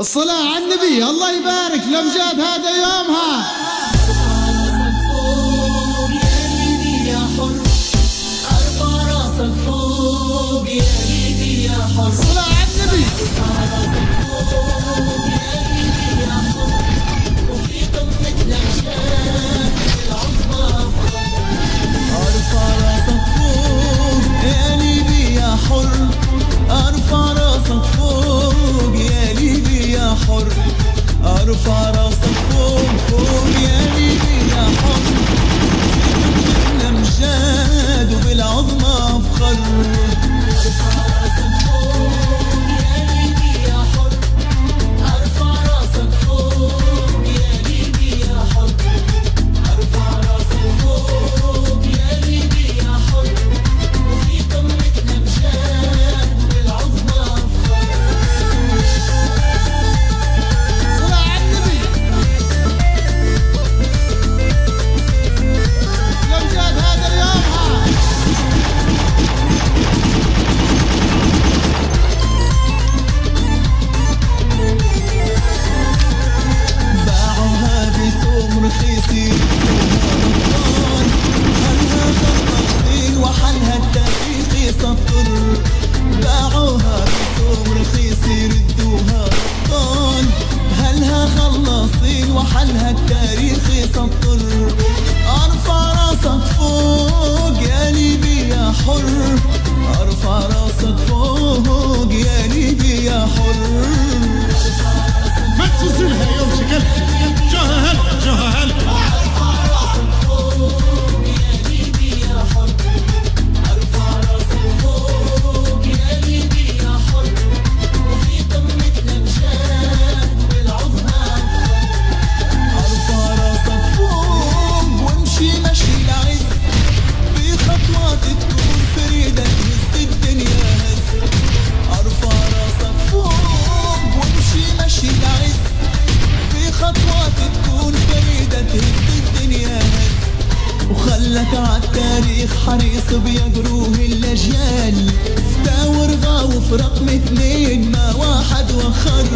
الصلاة على النبي. الله يبارك. لمجاد هذا يومها. الاجيال داور غاوف رقم اثنين ما واحد وخر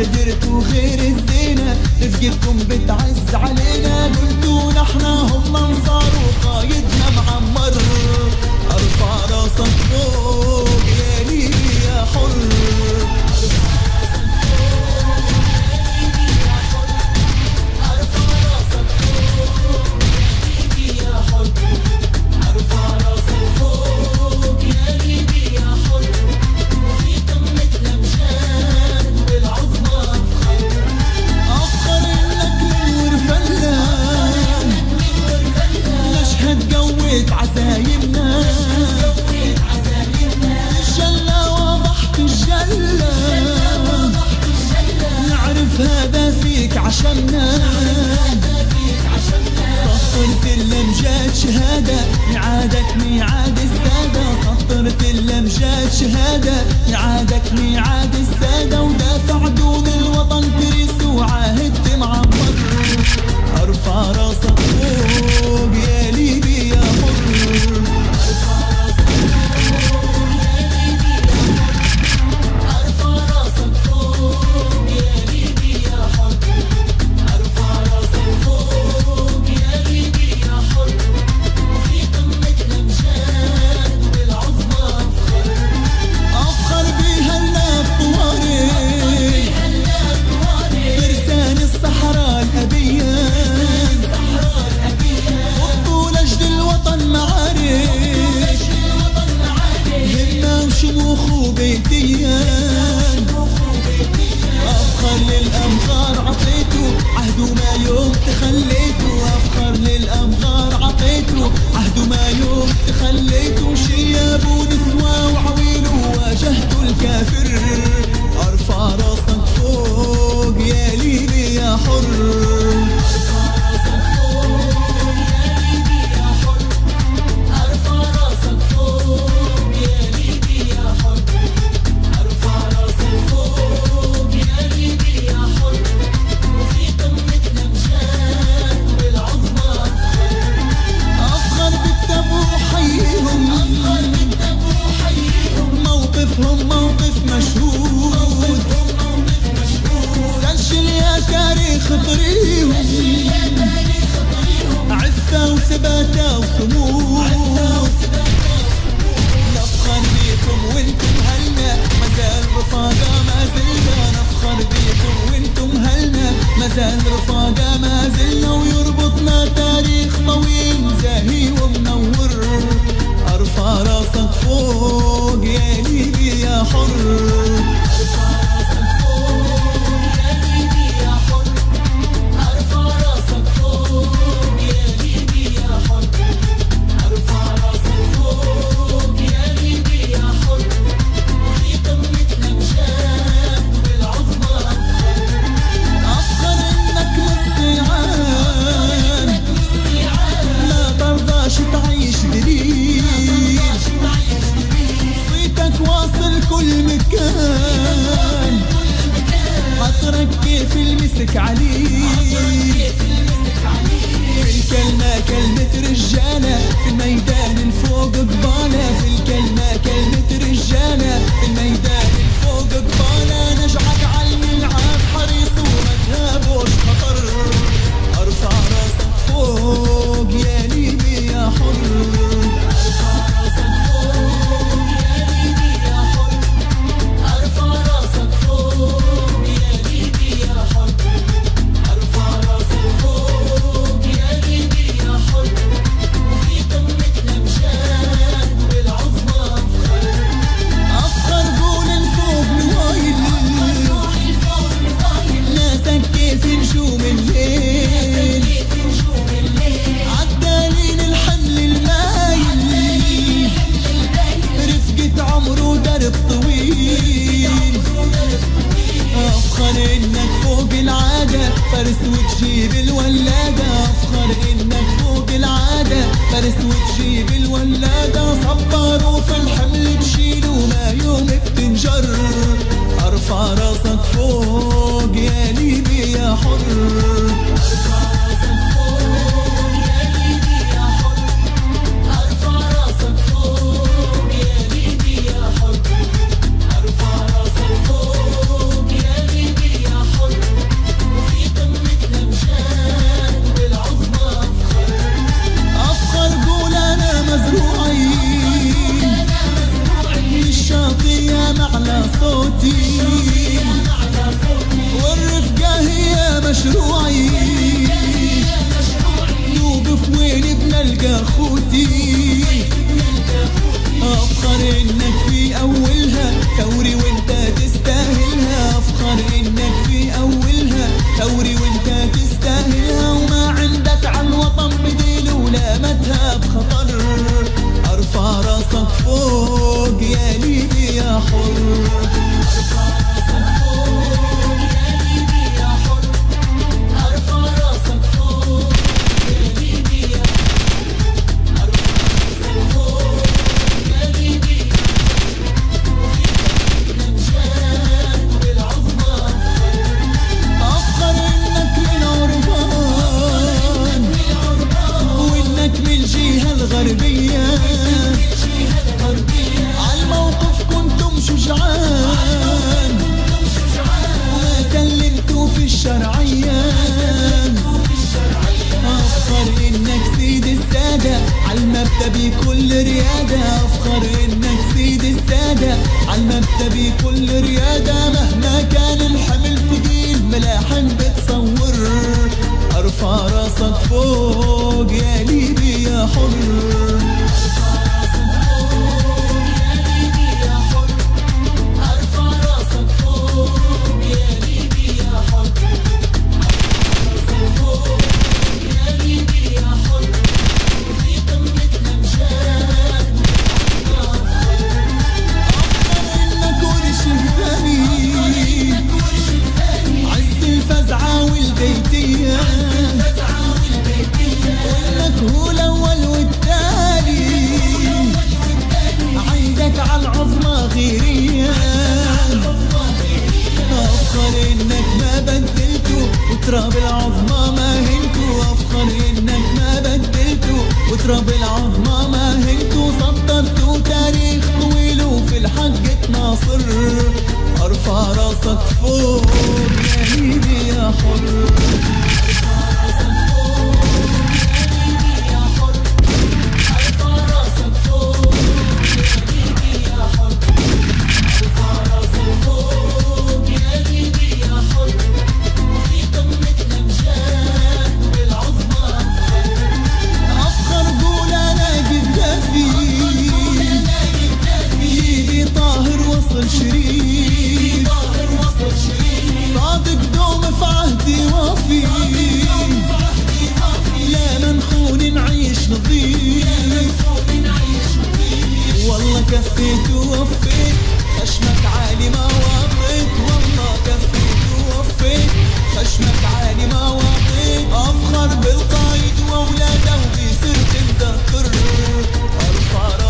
قدرتوا غير الزينة. رفقتكم بتعز علينا. قلتوا نحنا هم انصاروا قايدنا معمر. أرفع راسك فوق يا ليلي يا حر. الامجاد شهادة ميعادك ميعاد السادة. سطر الامجاد شهادة ميعادك ميعاد السادة. ودافع دون الوطن تريس وعاهدت معمر أرفع راسك. فوق فارس وتجيب الولادة افخر إنك فوق العادة. فارس وتجيب الولادة صبروا في الحمل تشيلوا ما يوم بتنجر. أرفع راسك فوق يا ليبي يا حر. قرار إنك سيد السادة. عالمكتبي كل ريادة مهما كان الحمل ثقيل ملاحم بتصور. أرفع راسك فوق يا ليبي يا حر. وتراب العظمى ما هنتوا افخر إنك ما بدلتوا وتراب العظمى ما هنتوا سطرتوا تاريخ طويل وفي الحق تناصر أرفع راسك فوق يا هيدي يا حر. وفي وفي لا منخون نعيش نظيف. والله كفيت ووفيت خشمك عالي ما والله كفيت ووفيت خشمك عالي ما أفخر بالقايد واولاده وبيصير تتذكر أرفع